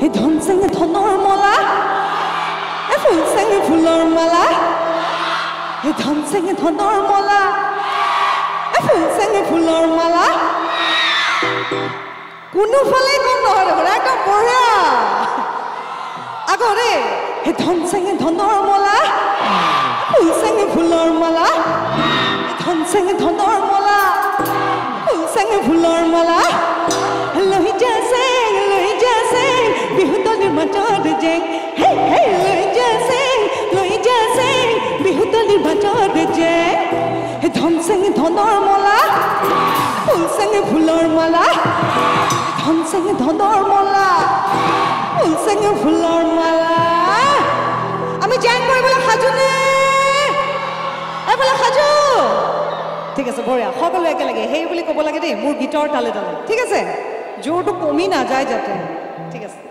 হে ধন চেঙে ধনৰ মলা হে ফুল চেঙে ফুলৰ মালা হে ধন চেঙে ধনৰ মলা হে ফুল চেঙে ফুলৰ মালা কোনোফালে কম নহয় দেখোন একদম বঢ়িয়া দেই হে ধন চেঙে ধনৰ মলা ফুল চেঙে ফুলৰ মালা ধন চেঙে ধনৰ মলা ফুল চেঙে ফুলৰ মালা মাজত জেং হে হে লৈ যা চেং লৈ যা চেং বিহুতলিৰ মাজত জেং হে ধন চেঙে ধনৰ মলা ফুল চেঙে ফুলৰ মালা ধন চেঙে ধনৰ মলা ফুল চেঙে ফুলৰ মালা আমি জেং কৰিবলৈ সাজুনে এইফালে সাজু ঠিক আছে, বঢ়িয়া, সকলো একেলগে সেই বুলি ক'ব লাগে দেই, মোৰ গীতৰ তালে তালে। ঠিক আছে? জোৰটো কমি নাযায় যাতে। ঠিক আছে।